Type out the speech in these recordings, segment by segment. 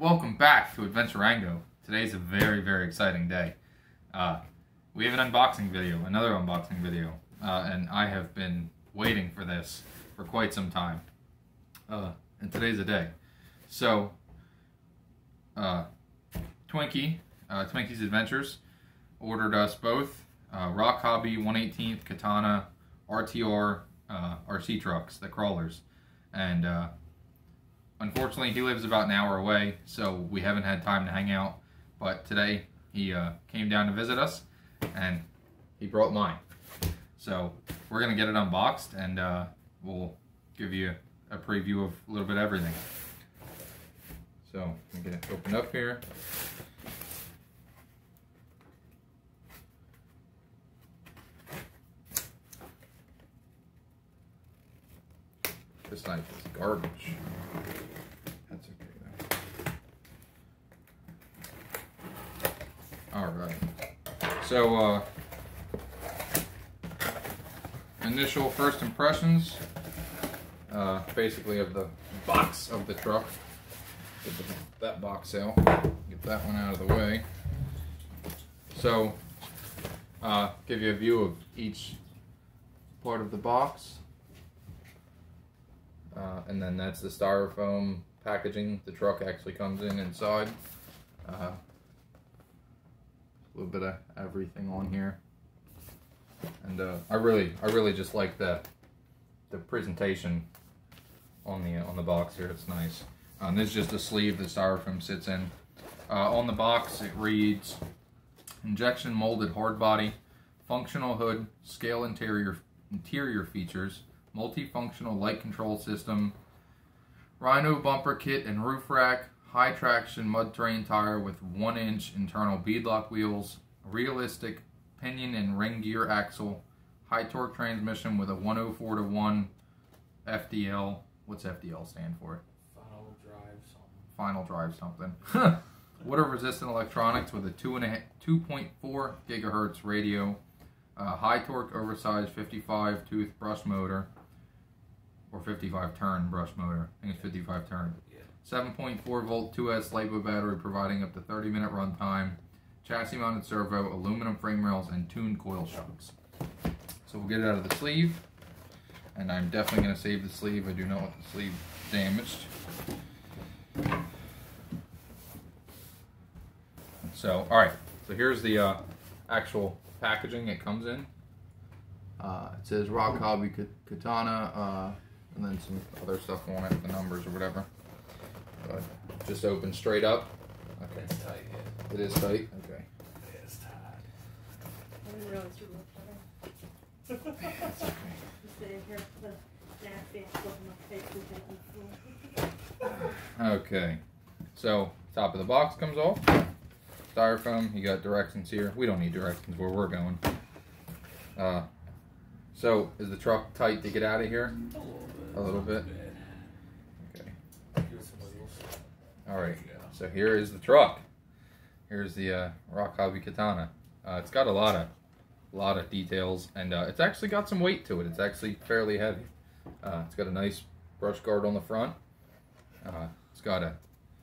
Welcome back to Adventurango. Today's a very, very exciting day. Uh, we have an unboxing video, another unboxing video, uh, and I have been waiting for this for quite some time. Uh, and today's the day. So, uh, Twinkie, uh, Twinkie's Adventures, ordered us both uh, Rochobby 118th Katana RTR RC trucks, the crawlers. And unfortunately, he lives about an hour away, so we haven't had time to hang out. But today, he uh, came down to visit us, and he brought mine. So we're gonna get it unboxed, and uh, we'll give you a preview of a little bit of everything. So I'm gonna get it opened up here. This knife is garbage. That's okay Alright. So, uh, initial first impressions, uh, basically of the box of the truck. Get the, that box out. Get that one out of the way. So, uh, give you a view of each part of the box. Uh, and then that's the styrofoam packaging the truck actually comes in inside. Uh, a little bit of everything on here, and uh, I really, I really just like the the presentation on the on the box here. It's nice. Um, this is just a sleeve the styrofoam sits in. Uh, on the box, it reads injection molded hard body, functional hood, scale interior interior features multifunctional light control system, Rhino bumper kit and roof rack, high traction mud terrain tire with 1 inch internal beadlock wheels, realistic pinion and ring gear axle, high torque transmission with a 104 to 1 FDL. What's FDL stand for? Final drive something. Final drive something. Water resistant electronics with a 2.4 gigahertz radio, uh, high torque oversized 55 tooth brush motor, or 55 turn brush motor. I think it's 55 turn. Yeah. 7.4 volt 2S LiPo battery providing up to 30 minute runtime. Chassis mounted servo, aluminum frame rails, and tuned coil shocks. So we'll get it out of the sleeve. And I'm definitely going to save the sleeve. I do not want the sleeve damaged. So, alright. So here's the uh, actual packaging it comes in. Uh, it says Rochobby Katana. Uh, and then some other stuff on it, the numbers or whatever. But just open straight up. Okay. It's tight, yeah. It is tight. Okay. It is tight. I didn't realize you looked at it. It's okay. You sitting here with the nasty ass my face and Okay. So top of the box comes off. Styrofoam. You got directions here. We don't need directions where we're going. Uh, so is the truck tight to get out of here? A A little bit. little bit. Okay. Give it some wiggles. All right. So here is the truck. Here's the uh, Rochobby Katana. Uh, it's got a lot of, lot of details, and uh, it's actually got some weight to it. It's actually fairly heavy. Uh, it's got a nice brush guard on the front. Uh, it's got a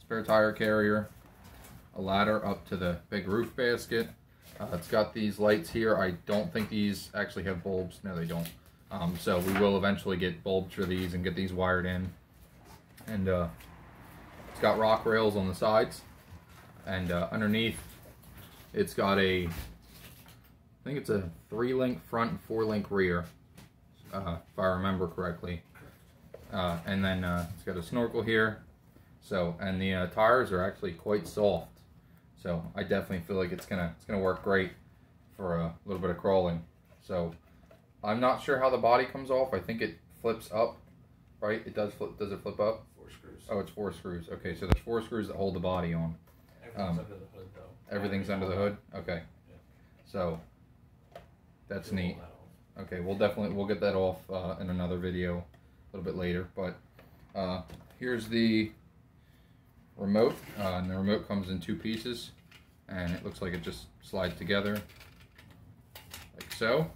spare tire carrier, a ladder up to the big roof basket. Uh, it's got these lights here. I don't think these actually have bulbs. No, they don't. Um, so we will eventually get bulbs for these and get these wired in. And uh, it's got rock rails on the sides, and uh, underneath, it's got a, I think it's a three-link front and four-link rear, uh, if I remember correctly. Uh, and then uh, it's got a snorkel here. So, and the uh, tires are actually quite soft. So I definitely feel like it's gonna it's gonna work great for a little bit of crawling. So I'm not sure how the body comes off. I think it flips up, right? It does flip. Does it flip up? Screws. Oh, it's four screws. Okay, so there's four screws that hold the body on. Everything's um, under the hood though. Everything's under the hood. Okay. Yeah. So that's Pull neat. that. Okay, we'll definitely we'll get that off uh, in another video a little bit later. But uh, here's the remote, uh, and the remote comes in two pieces, and it looks like it just slides together like so.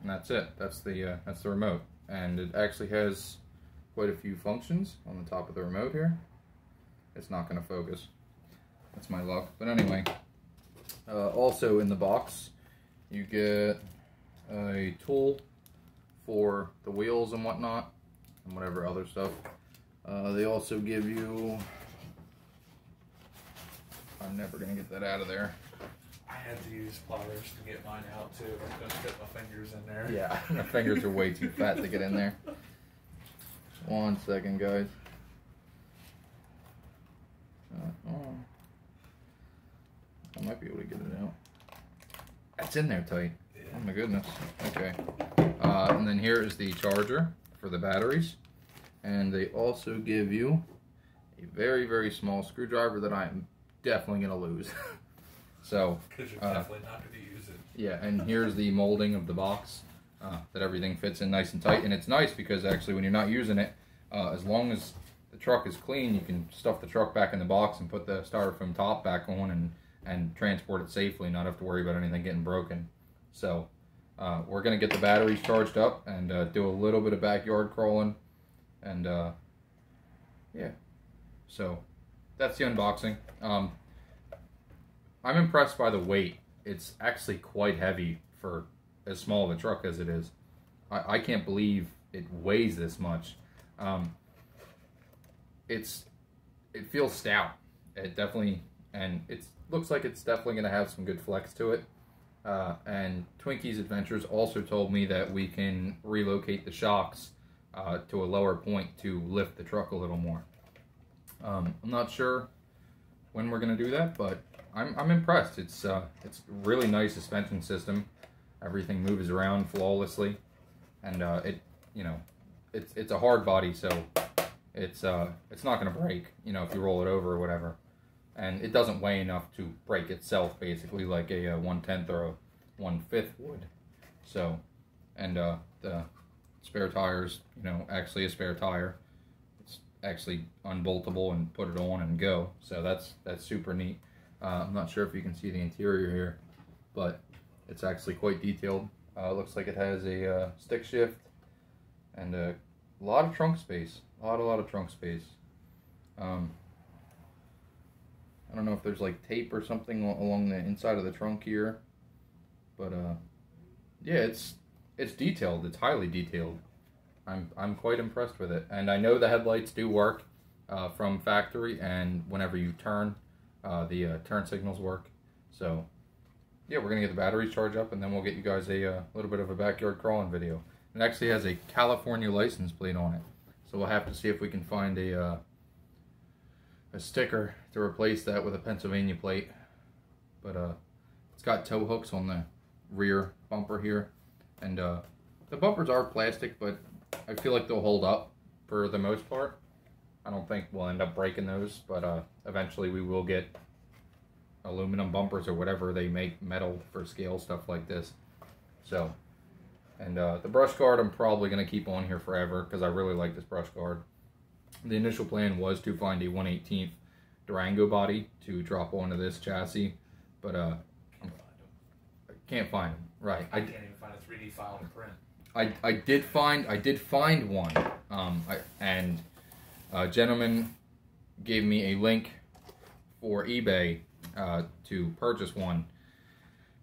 And that's it. That's the uh, that's the remote, and it actually has quite a few functions on the top of the remote here. it's not going to focus. That's my luck. But anyway, uh, also in the box, you get a tool for the wheels and whatnot, and whatever other stuff. Uh, they also give you. I'm never gonna get that out of there. I had to use pliers to get mine out too. I couldn't fit my fingers in there. Yeah, my fingers are way too fat to get in there. One second, guys. Uh, oh. I might be able to get it out. It's in there tight. Oh my goodness. Okay. Uh, and then here is the charger for the batteries. And they also give you a very, very small screwdriver that I'm definitely going to lose. so, Because you're Uh, definitely not going to use it. yeah, and here's the molding of the box uh, that everything fits in nice and tight. And it's nice because actually, when you're not using it, uh, as long as the truck is clean, you can stuff the truck back in the box and put the styrofoam top back on and and transport it safely, not have to worry about anything getting broken. So uh, we're gonna get the batteries charged up and uh, do a little bit of backyard crawling, and uh, yeah. So that's the unboxing. Um, I'm impressed by the weight. It's actually quite heavy for as small of a truck as it is. I, I can't believe it weighs this much. Um, it's it feels stout. It definitely and it looks like it's definitely going to have some good flex to it. Uh, and Twinkie's Adventures also told me that we can relocate the shocks uh, to a lower point to lift the truck a little more. Um, I'm not sure when we're going to do that, but I'm, I'm impressed. It's uh, it's really nice suspension system. Everything moves around flawlessly, and uh, it you know it's it's a hard body, so it's uh it's not going to break. You know if you roll it over or whatever, and it doesn't weigh enough to break itself, basically like a, uh one tenth or a one fifth would. So, and uh, the spare tires, you know, actually a spare tire. It's actually unboltable and put it on and go. So that's that's super neat. Uh, I'm not sure if you can see the interior here, but it's actually quite detailed. Uh, looks like it has a uh, stick shift and a lot of trunk space. A lot, a lot of trunk space. Um, I don't know if there's like tape or something along the inside of the trunk here, but uh, yeah, it's it's detailed. It's highly detailed. I'm I'm quite impressed with it, and I know the headlights do work uh, from factory, and whenever you turn, uh, the uh, turn signals work. So yeah, we're gonna get the batteries charged up, and then we'll get you guys a uh, little bit of a backyard crawling video. It actually has a California license plate on it, so we'll have to see if we can find a uh, a sticker to replace that with a Pennsylvania plate. But uh, it's got tow hooks on the rear bumper here, and uh, the bumpers are plastic, but I feel like they'll hold up for the most part. I don't think we'll end up breaking those, but uh, eventually we will get aluminum bumpers or whatever they make metal for scale stuff like this. So, and uh, the brush guard I'm probably going to keep on here forever because I really like this brush guard. The initial plan was to find a 118th Durango body to drop onto this chassis, but uh, Can't find them. I can't find them. Right, I I, can't even find a 3D file to print. I, I did find I did find one, um, I, and a gentleman gave me a link for eBay uh, to purchase one.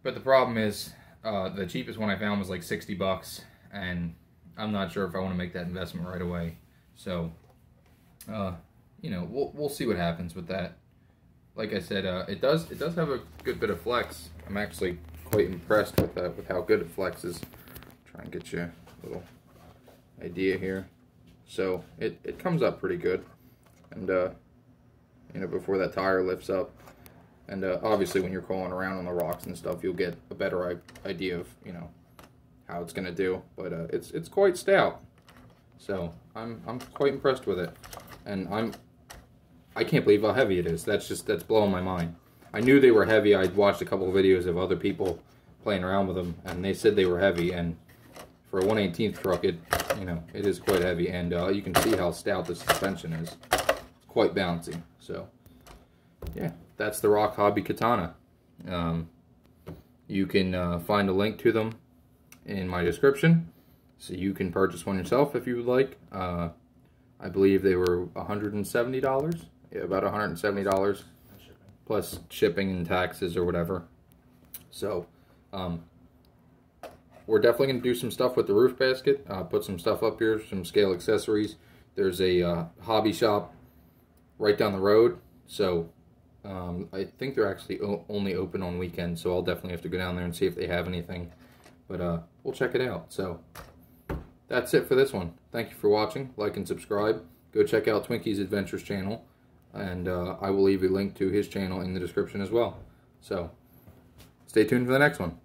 But the problem is, uh, the cheapest one I found was like sixty bucks, and I'm not sure if I want to make that investment right away. So, uh, you know, we'll we'll see what happens with that. Like I said, uh, it does it does have a good bit of flex. I'm actually quite impressed with that with how good it flexes. Try and get you a little idea here. So it, it comes up pretty good, and uh, you know before that tire lifts up, and uh, obviously when you're crawling around on the rocks and stuff, you'll get a better idea of you know how it's gonna do. But uh, it's it's quite stout, so I'm I'm quite impressed with it, and I'm I can't believe how heavy it is. That's just that's blowing my mind. I knew they were heavy. I'd watched a couple of videos of other people playing around with them, and they said they were heavy. And for a 118th truck, it you know it is quite heavy, and uh, you can see how stout the suspension is. It's quite bouncy. So yeah, that's the Rochobby Katana. Um, you can uh, find a link to them in my description, so you can purchase one yourself if you would like. Uh, I believe they were $170, Yeah, about $170 plus shipping and taxes or whatever. So, um, we're definitely going to do some stuff with the roof basket. Uh, put some stuff up here, some scale accessories. There's a uh, hobby shop right down the road. So, um, I think they're actually only open on weekends. So, I'll definitely have to go down there and see if they have anything. But uh, we'll check it out. So, that's it for this one. Thank you for watching. Like and subscribe. Go check out Twinkie's Adventures channel and uh, I will leave a link to his channel in the description as well. So, stay tuned for the next one.